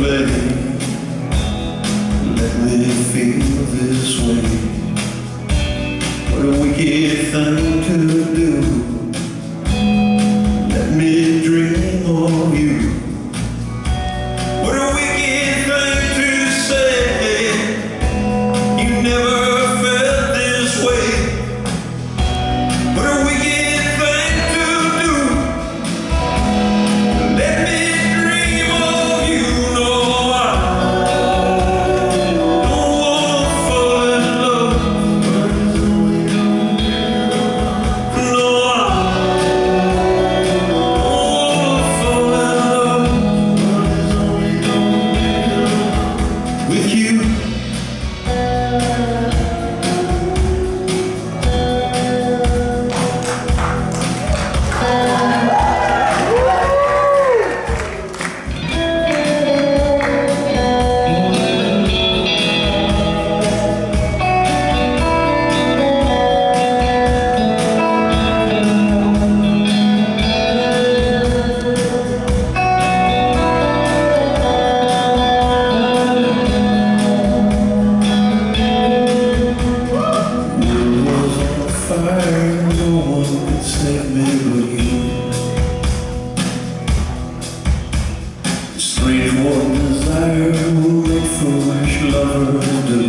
play Let me feel this way. What a wicked thing fire, no one can save me you. Strange warm desire will make for lovers do.